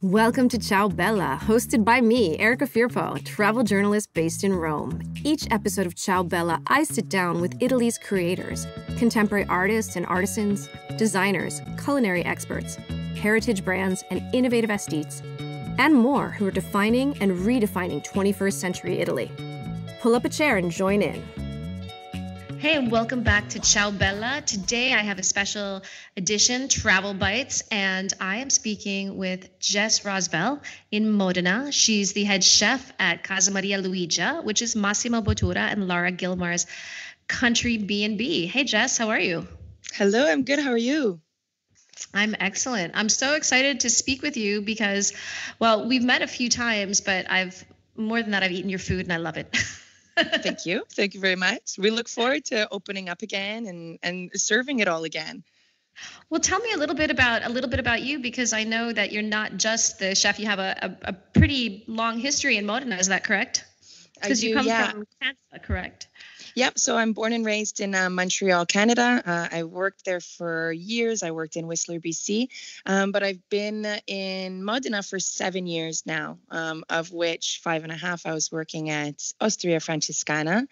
Welcome to Ciao Bella, hosted by me, Erica Firpo, travel journalist based in Rome. Each episode of Ciao Bella, I sit down with Italy's creators, contemporary artists and artisans, designers, culinary experts, heritage brands, and innovative aesthetes, and more who are defining and redefining 21st century Italy. Pull up a chair and join in. Hey, and welcome back to Ciao Bella. Today I have a special edition, Travel Bites, and I am speaking with Jess Rosval in Modena. She's the head chef at Casa Maria Luigia, which is Massimo Bottura and Lara Gilmore's country B&B. Hey, Jess, how are you? Hello, I'm good. How are you? I'm excellent. I'm so excited to speak with you because, well, we've met a few times, but I've more than that, I've eaten your food and I love it. Thank you. Thank you very much. We look forward to opening up again and, and serving it all again. Well, tell me a little bit about a little bit about you because I know that you're not just the chef. You have a, a, a pretty long history in Modena. Is that correct? Because you come yeah. from Canada, correct? Yep. So I'm born and raised in uh, Montreal, Canada. Uh, I worked there for years. I worked in Whistler, BC. Um, but I've been in Modena for seven years now, um, of which five and a half I was working at Osteria Francescana.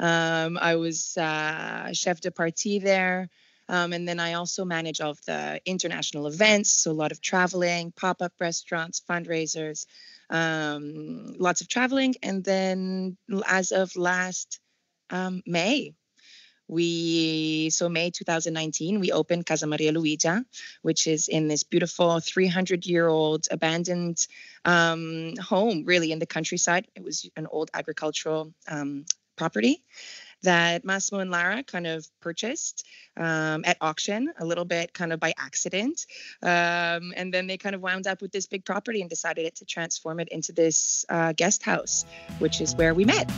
Um, I was uh, chef de partie there. Um, and then I also manage all of the international events, so a lot of traveling, pop up restaurants, fundraisers, um, lots of traveling. And then as of last um, May. We so May 2019 we opened Casa Maria Luigia, which is in this beautiful 300 year old abandoned um, home, really in the countryside. It was an old agricultural um, property that Massimo and Lara kind of purchased um, at auction, a little bit kind of by accident. Um, and then they kind of wound up with this big property and decided to transform it into this uh, guest house, which is where we met.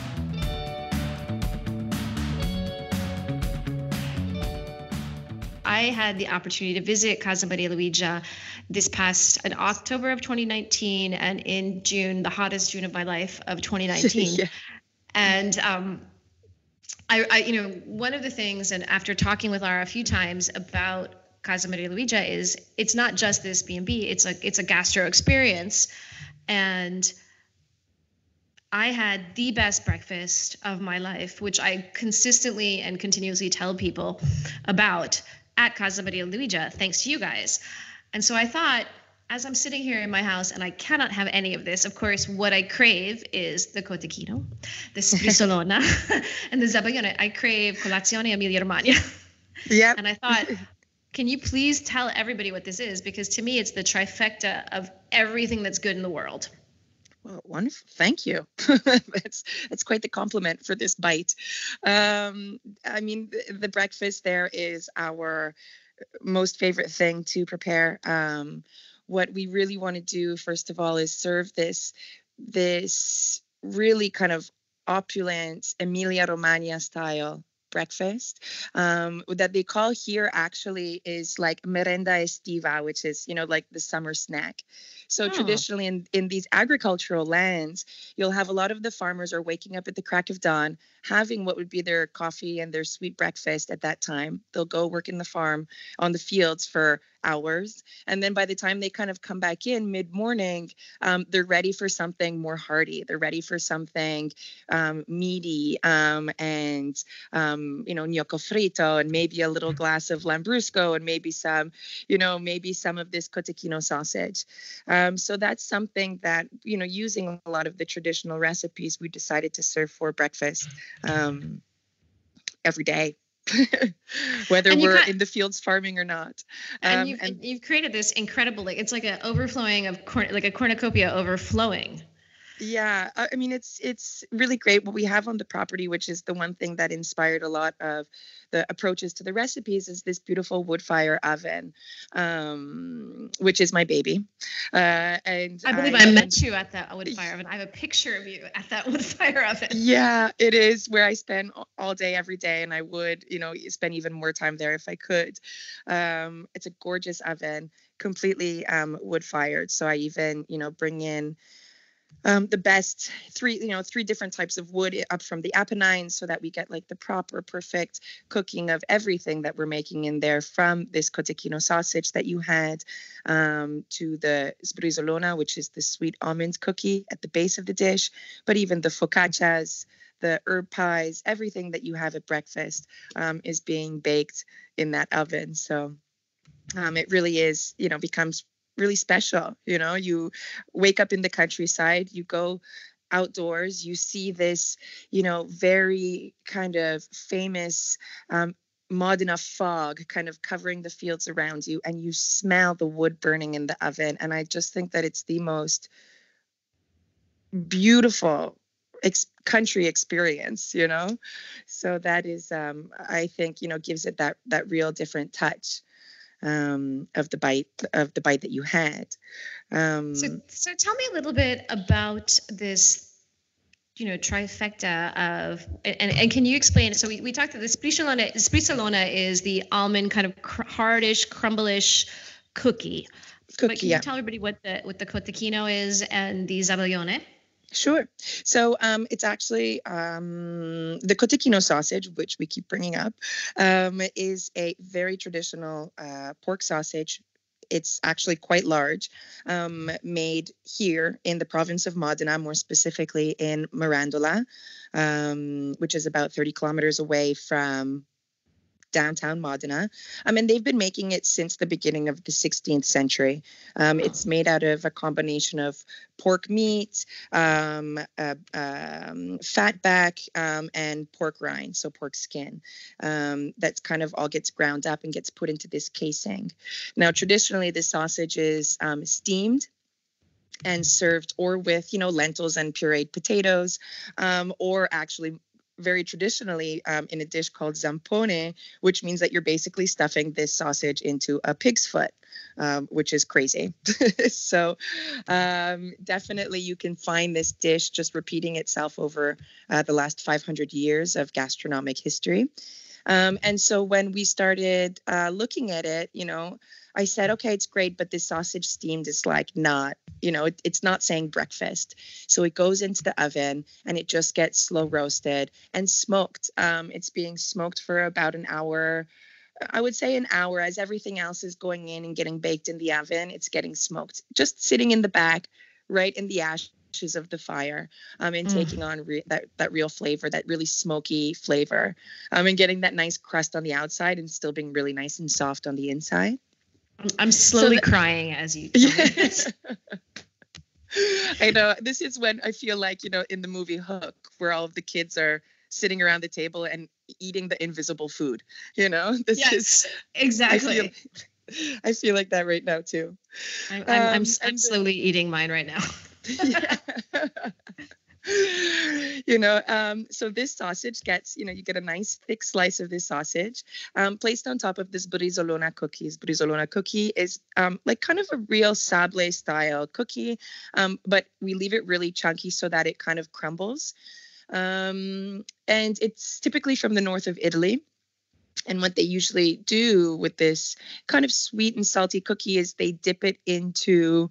I had the opportunity to visit Casa Maria Luigia this past in October of 2019 and in June, the hottest June of my life of 2019. yeah. And um, I, I, you know, one of the things, and after talking with Lara a few times about Casa Maria Luigia, is it's not just this B and B; it's a it's a gastro experience, and I had the best breakfast of my life, which I consistently and continuously tell people about at Casa Maria Luigia, thanks to you guys. And so I thought, as I'm sitting here in my house and I cannot have any of this, of course, what I crave is the cotechino, the sbrisolona, and the zabaione. I crave colazione Emilia Romagna. Yeah. And I thought, can you please tell everybody what this is? Because to me, it's the trifecta of everything that's good in the world. Well, wonderful. Thank you. that's that's quite the compliment for this bite. Um, I mean, the, the, breakfast there is our most favorite thing to prepare. Um, what we really want to do, first of all, is serve this this really kind of opulent Emilia Romagna style breakfast um, that they call here actually is like merenda estiva, which is you know like the summer snack. So oh. traditionally in, in these agricultural lands, you'll have a lot of the farmers are waking up at the crack of dawn, having what would be their coffee and their sweet breakfast at that time. They'll go work in the farm on the fields for hours. And then by the time they kind of come back in mid morning, um, they're ready for something more hearty. They're ready for something um, meaty um, and, um, you know, gnocco fritto and maybe a little glass of lambrusco and maybe some, you know, maybe some of this cotechino sausage. Um, so that's something that, you know, using a lot of the traditional recipes, we decided to serve for breakfast um, every day. whether we're in the fields farming or not. Um, and, you've, and you've created this incredible, like it's like an overflowing of corn, like a cornucopia overflowing. Yeah, I mean it's it's really great what we have on the property, which is the one thing that inspired a lot of the approaches to the recipes is this beautiful wood fire oven, um, which is my baby. Uh, and I believe I, I met you at that wood fire oven. I have a picture of you at that wood fire oven. Yeah, it is where I spend all day every day, and I would, you know, spend even more time there if I could. Um, it's a gorgeous oven, completely um, wood fired. So I even, you know, bring in um, the best three you know three different types of wood up from the apennines so that we get like the proper perfect cooking of everything that we're making in there from this cotechino sausage that you had um, to the sbrisolona which is the sweet almond cookie at the base of the dish but even the focaccias the herb pies everything that you have at breakfast um, is being baked in that oven. So um, it really is you know becomes really special. You know, you wake up in the countryside, you go outdoors, you see this, you know, very kind of famous um, Modena fog kind of covering the fields around you, and you smell the wood burning in the oven. And I just think that it's the most beautiful ex- country experience you know so that is um i think you know gives it that that real different touch um, of the bite of the bite that you had. Um, so, so tell me a little bit about this you know trifecta of and, and can you explain so we, we talked about the sbrisolona sbrisolona is the almond kind of cr- hardish crumblish cookie, cookie but can yeah. you tell everybody what the what the cotechino is and the zabaione Sure. So um, it's actually um, the cotechino sausage, which we keep bringing up, um, is a very traditional uh, pork sausage. It's actually quite large, um, made here in the province of Modena, more specifically in Mirandola, um, which is about 30 kilometers away from downtown Modena. Um, and they've been making it since the beginning of the 16th century. Um, it's made out of a combination of pork meat, um, uh, um, fat back, um, and pork rind, so pork skin. Um, that's kind of all gets ground up and gets put into this casing. Now, traditionally, the sausage is um, steamed and served or with you know lentils and pureed potatoes um, or actually very traditionally um, in a dish called zampone, which means that you're basically stuffing this sausage into a pig's foot. Um, which is crazy. so, um, definitely, you can find this dish just repeating itself over uh, the last 500 years of gastronomic history. Um, and so, when we started uh, looking at it, you know, I said, okay, it's great, but this sausage steamed is like not, you know, it, it's not saying breakfast. So it goes into the oven and it just gets slow roasted and smoked. Um, it's being smoked for about an hour. I would say an hour as everything else is going in and getting baked in the oven. It's getting smoked, just sitting in the back, right in the ashes of the fire um, and mm. taking on re- that that real flavor, that really smoky flavor, um, and getting that nice crust on the outside and still being really nice and soft on the inside. I'm slowly so crying as you. Yes. I know. This is when I feel like, you know, in the movie Hook, where all of the kids are sitting around the table and eating the invisible food. You know, this yes, is exactly. I feel, I feel like that right now too. I'm, I'm, um, I'm, I'm slowly eating mine right now. yeah. you know um, so this sausage gets you know you get a nice thick slice of this sausage um, placed on top of this sbrisolona cookies. Sbrisolona cookie is um, like kind of a real sablé style cookie um, but we leave it really chunky so that it kind of crumbles. Um, and it's typically from the north of italy. And what they usually do with this kind of sweet and salty cookie is they dip it into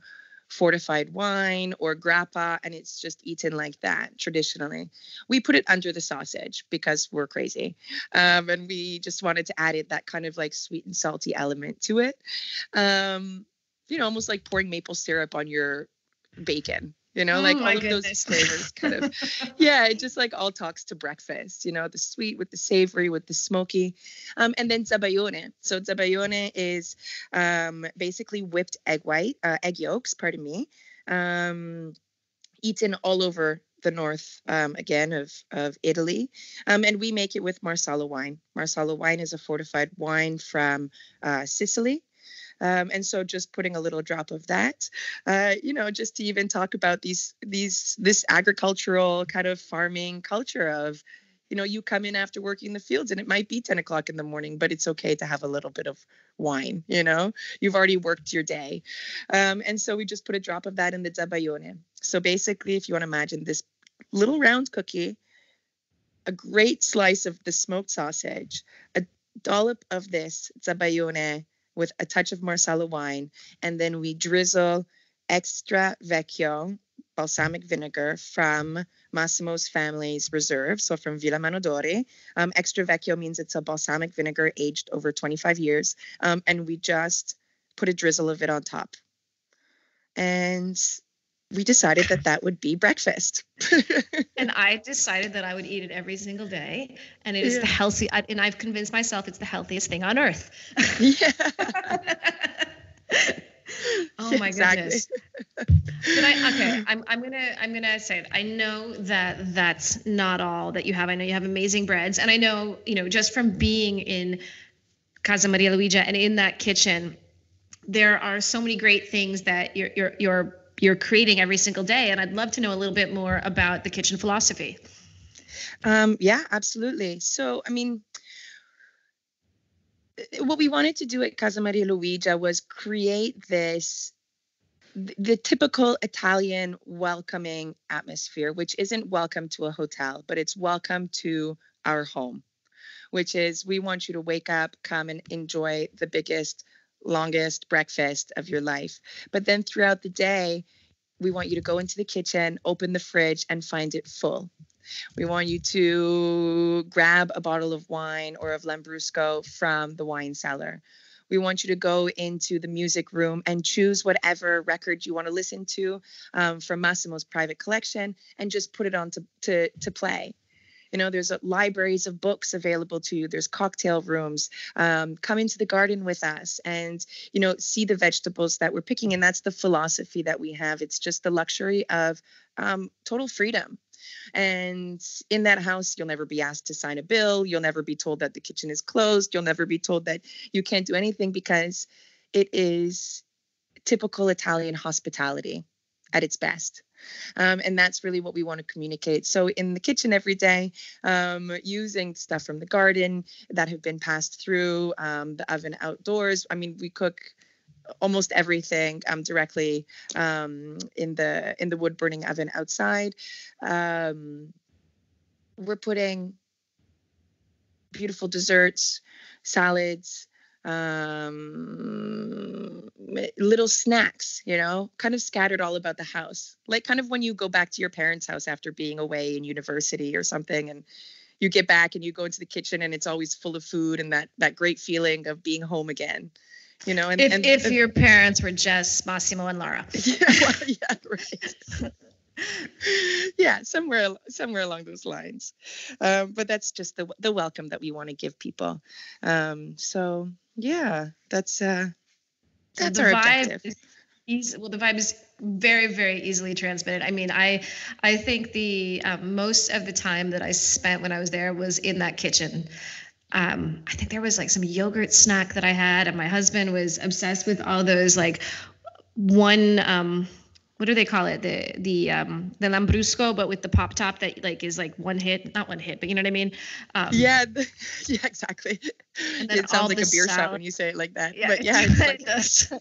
fortified wine or grappa, and it's just eaten like that traditionally. We put it under the sausage because we're crazy. Um, and we just wanted to add it that kind of like sweet and salty element to it. Um, you know, almost like pouring maple syrup on your bacon you know, oh like all of goodness. those flavors kind of, yeah, it just like all talks to breakfast, you know, the sweet with the savory with the smoky. Um, and then zabaione. So zabaione is um, basically whipped egg white, uh, egg yolks, pardon me, um, eaten all over the north um, again of of Italy, um, and we make it with Marsala wine. Marsala wine is a fortified wine from uh, Sicily, um, and so just putting a little drop of that, uh, you know, just to even talk about these these this agricultural kind of farming culture of you know, you come in after working the fields and it might be 10 o'clock in the morning, but it's okay to have a little bit of wine, you know, you've already worked your day. Um, and so we just put a drop of that in the zabaione So basically, if you want to imagine this little round cookie, a great slice of the smoked sausage, a dollop of this zabaione, with a touch of Marsala wine, and then we drizzle extra vecchio balsamic vinegar from Massimo's family's reserve, so from Villa Manodori. Um, extra vecchio means it's a balsamic vinegar aged over 25 years, um, and we just put a drizzle of it on top. And we decided that that would be breakfast. and I decided that I would eat it every single day, and it is yeah. the healthy. And I've convinced myself it's the healthiest thing on earth. yeah. oh my exactly. goodness. but I okay, I'm I'm gonna I'm gonna say it. I know that that's not all that you have. I know you have amazing breads, and I know you know just from being in Casa Maria Luigia and in that kitchen, there are so many great things that you're you're you're you're creating every single day. And I'd love to know a little bit more about the kitchen philosophy. Um, yeah, absolutely. So, I mean, what we wanted to do at Casa Maria Luigia was create this the typical Italian welcoming atmosphere, which isn't welcome to a hotel, but it's welcome to our home, which is we want you to wake up, come and enjoy the biggest, longest breakfast of your life. But then throughout the day, we want you to go into the kitchen, open the fridge, and find it full. We want you to grab a bottle of wine or of Lambrusco from the wine cellar. We want you to go into the music room and choose whatever record you want to listen to um, from Massimo's private collection and just put it on to, to, to play. You know, there's libraries of books available to you. There's cocktail rooms. Um, come into the garden with us and, you know, see the vegetables that we're picking. And that's the philosophy that we have. It's just the luxury of um, total freedom. And in that house, you'll never be asked to sign a bill. You'll never be told that the kitchen is closed. You'll never be told that you can't do anything because it is typical Italian hospitality at its best. Um, and that's really what we want to communicate. So, in the kitchen every day, um, using stuff from the garden that have been passed through, um, the oven outdoors. I mean, we cook almost everything um, directly um, in the in the wood burning oven outside. Um, we're putting beautiful desserts, salads, um, little snacks, you know, kind of scattered all about the house. Like kind of when you go back to your parents' house after being away in university or something and you get back and you go into the kitchen and it's always full of food and that that great feeling of being home again. You know, and if and, if and, your parents were just Massimo and Lara. Yeah, well, yeah, right. yeah, somewhere somewhere along those lines. Um, but that's just the the welcome that we want to give people. Um, so yeah, that's uh, that's our objective. Is, well, the vibe is very very easily transmitted. I mean, I I think the um, most of the time that I spent when I was there was in that kitchen. Um, I think there was like some yogurt snack that I had, and my husband was obsessed with all those like one um what do they call it? The the um the lambrusco but with the pop top that like is like one hit not one hit but you know what i mean? Um, yeah yeah exactly. it sounds like a beer salad. shot when you say it like that yeah, but yeah does.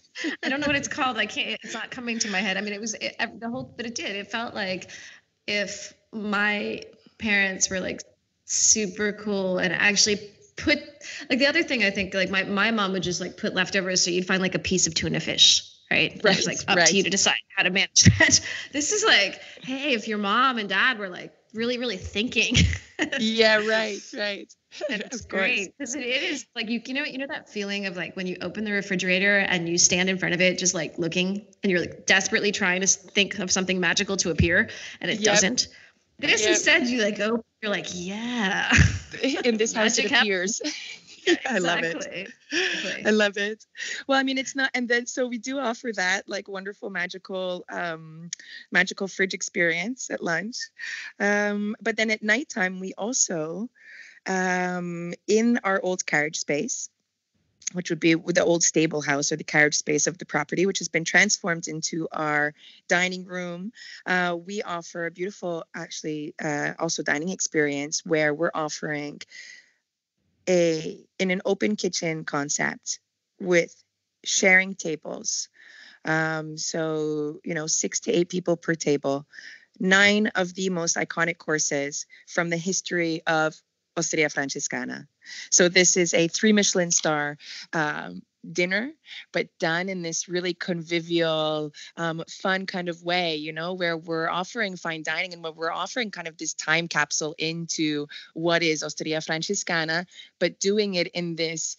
i don't know what it's called. I can't it's not coming to my head. I mean it was it, the whole but it did. It felt like if my parents were like super cool and actually put like the other thing i think like my, my mom would just like put leftovers so you'd find like a piece of tuna fish right? Right. It's like up right. to you to decide how to manage that. This is like, hey, if your mom and dad were like really, really thinking. yeah, right, right. It's great because it, it is like you, you know, you know that feeling of like when you open the refrigerator and you stand in front of it, just like looking, and you're like desperately trying to think of something magical to appear, and it yep. doesn't. This yep. instead, you like go, you're like, yeah. In this house, it appears. I love it. Exactly. I love it. Well, I mean, it's not, and then so we do offer that like wonderful, magical, um, magical fridge experience at lunch. Um, but then at nighttime, we also, um, in our old carriage space, which would be with the old stable house or the carriage space of the property, which has been transformed into our dining room. Uh, we offer a beautiful, actually, uh, also dining experience where we're offering a in an open kitchen concept with sharing tables. Um, so you know, six to eight people per table. Nine of the most iconic courses from the history of Osteria Francescana. So this is a three Michelin star um, dinner, but done in this really convivial, um, fun kind of way, you know, where we're offering fine dining and where we're offering kind of this time capsule into what is Osteria Francescana, but doing it in this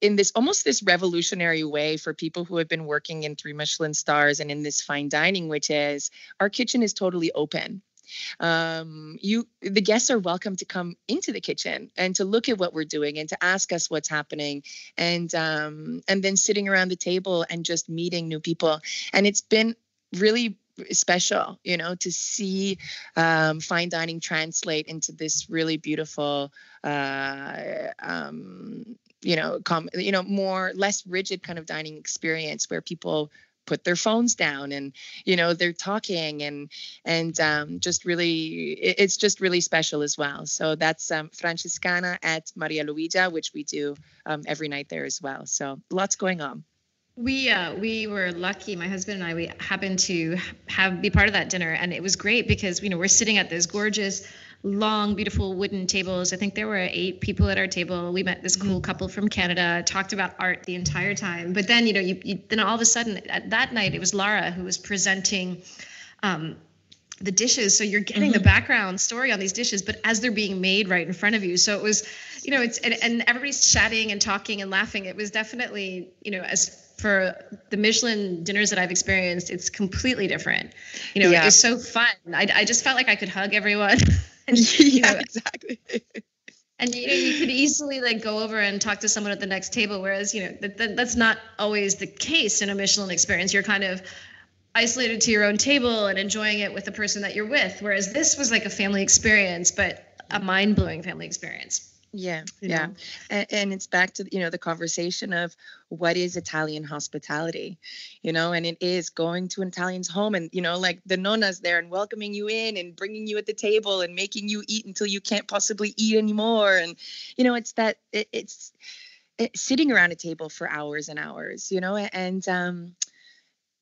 in this almost this revolutionary way for people who have been working in three Michelin stars and in this fine dining, which is our kitchen is totally open um, you the guests are welcome to come into the kitchen and to look at what we're doing and to ask us what's happening and um, and then sitting around the table and just meeting new people. And it's been really special you know to see um, fine dining translate into this really beautiful uh, um, you know com- you know more less rigid kind of dining experience where people put their phones down and you know they're talking and and um, just really it's just really special as well so that's um, francescana at maria luigia which we do um, every night there as well so lots going on we uh, we were lucky. My husband and I we happened to have be part of that dinner, and it was great because you know we're sitting at this gorgeous long, beautiful wooden tables. I think there were eight people at our table. We met this cool mm-hmm. couple from Canada, talked about art the entire time. But then, you know, you, you then all of a sudden at that night it was Lara who was presenting um, the dishes. So you're getting mm-hmm. the background story on these dishes, but as they're being made right in front of you. So it was, you know, it's and, and everybody's chatting and talking and laughing. It was definitely, you know, as for the Michelin dinners that I've experienced, it's completely different. You know, yeah. it's so fun. I, I just felt like I could hug everyone. and, yeah, know, exactly. and you know, you could easily like go over and talk to someone at the next table, whereas you know that, that that's not always the case in a Michelin experience. You're kind of isolated to your own table and enjoying it with the person that you're with. Whereas this was like a family experience, but a mind blowing family experience. Yeah, yeah. And, and, it's back to, you know, the conversation of what is Italian hospitality, you know, and it is going to an Italian's home and, you know, like the nonna's there and welcoming you in and bringing you at the table and making you eat until you can't possibly eat anymore. And, you know, it's that, it, it's, it's sitting around a table for hours and hours, you know, and, um,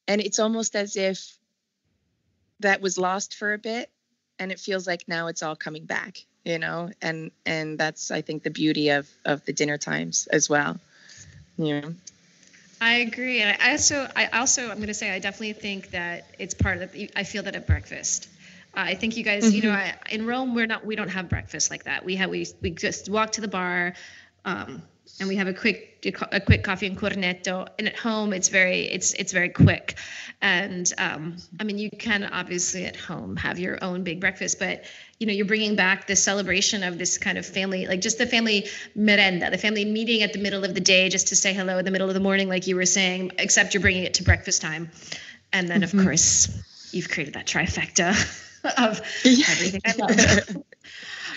and it's almost as if that was lost for a bit and it feels like now it's all coming back you know and and that's i think the beauty of of the dinner times as well you know I agree, and I also, I also, I'm going to say, I definitely think that it's part of. The, I feel that at breakfast, uh, I think you guys, mm-hmm. you know, mm-hmm. I, in Rome, we're not, we don't have breakfast like that. We have, we, we just walk to the bar, um, and we have a quick a quick coffee and cornetto. And at home it's very it's it's very quick. And um, i mean you can obviously at home have your own big breakfast but you know you're bringing back the celebration of this kind of family like just the family merenda the family meeting at the middle of the day just to say hello in the middle of the morning like you were saying except you're bringing it to breakfast time. And then mm-hmm. of course you've created that trifecta of everything i love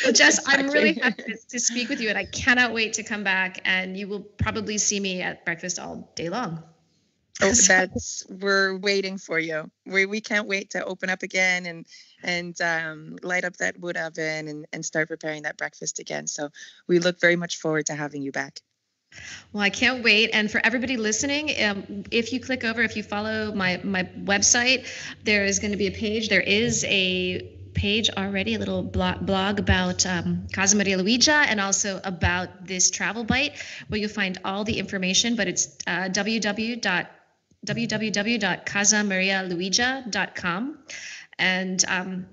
well, Jess, exactly. I'm really happy to speak with you, and I cannot wait to come back. And you will probably see me at breakfast all day long. Oh, that's we're waiting for you. We we can't wait to open up again and and um, light up that wood oven and and start preparing that breakfast again. So we look very much forward to having you back. Well, I can't wait. And for everybody listening, um, if you click over, if you follow my my website, there is going to be a page. There is a page already, a little blog, blog about um, Casa Maria Luigia and also about this travel bite, where you'll find all the information. But it's uh, www www.casamarialuigia.com. And um,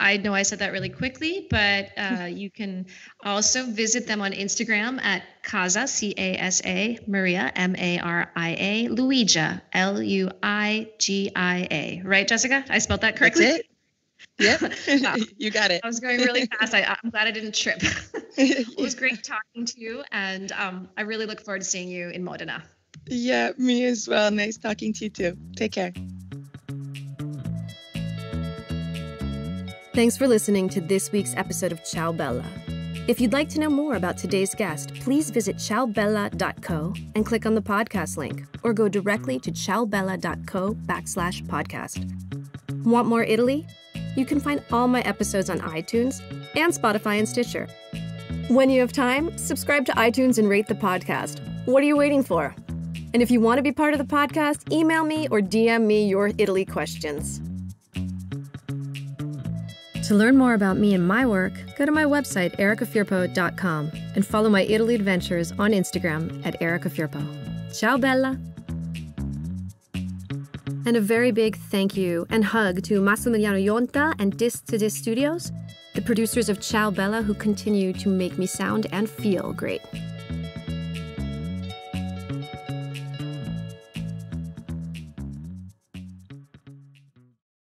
I know I said that really quickly, but uh, you can also visit them on Instagram at Casa, C A S A, Maria, M A R I A, Luigia, L U I G I A. Right, Jessica? I spelled that correctly? That's it. Yep, you got it. I was going really fast. I, am glad I didn't trip. it was great talking to you, and um, I really look forward to seeing you in Modena. Yeah, me as well. Nice talking to you too. Take care. Thanks for listening to this week's episode of Ciao Bella. If you'd like to know more about today's guest, please visit ciaobella.co and click on the podcast link, or go directly to ciaobella.co backslash podcast. Want more Italy? You can find all my episodes on iTunes and Spotify and Stitcher. When you have time, subscribe to iTunes and rate the podcast. What are you waiting for? And if you want to be part of the podcast, email me or DM me your Italy questions. To learn more about me and my work, go to my website, ericafirpo.com, and follow my Italy adventures on Instagram at ericafirpo. Ciao, Bella. And a very big thank you and hug to Massimiliano Yonta and Disc to Disc Studios, the producers of Ciao Bella who continue to make me sound and feel great.